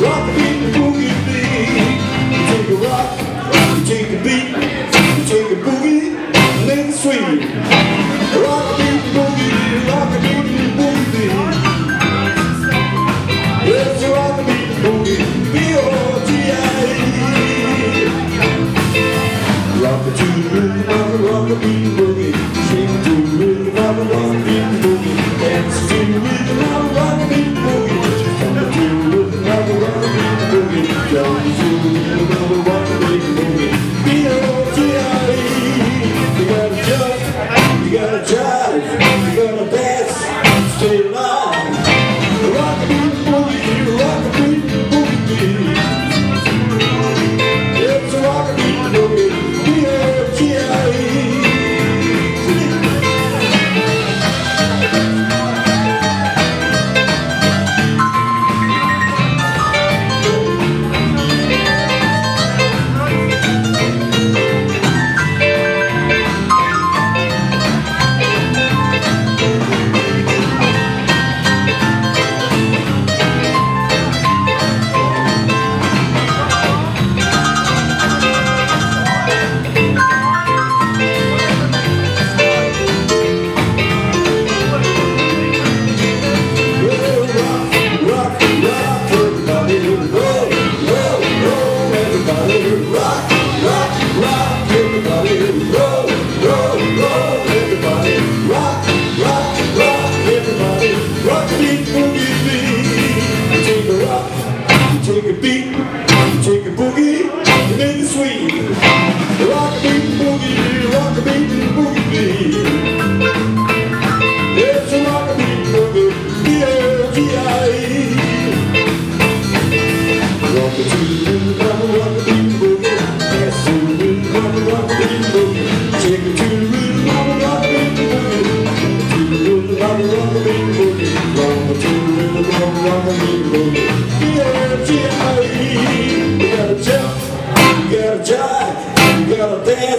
Rockin' the boogie beat. You take a rock, take a beat, take a boogie, and then it's sweet. Rockin' the boogie beat, rockin' the boogie beat. Yes, you rockin' the boogie, B-O-G-I-E. Rockin' to the rhythm, rockin' rockin' You gotta drive. We gotta the best.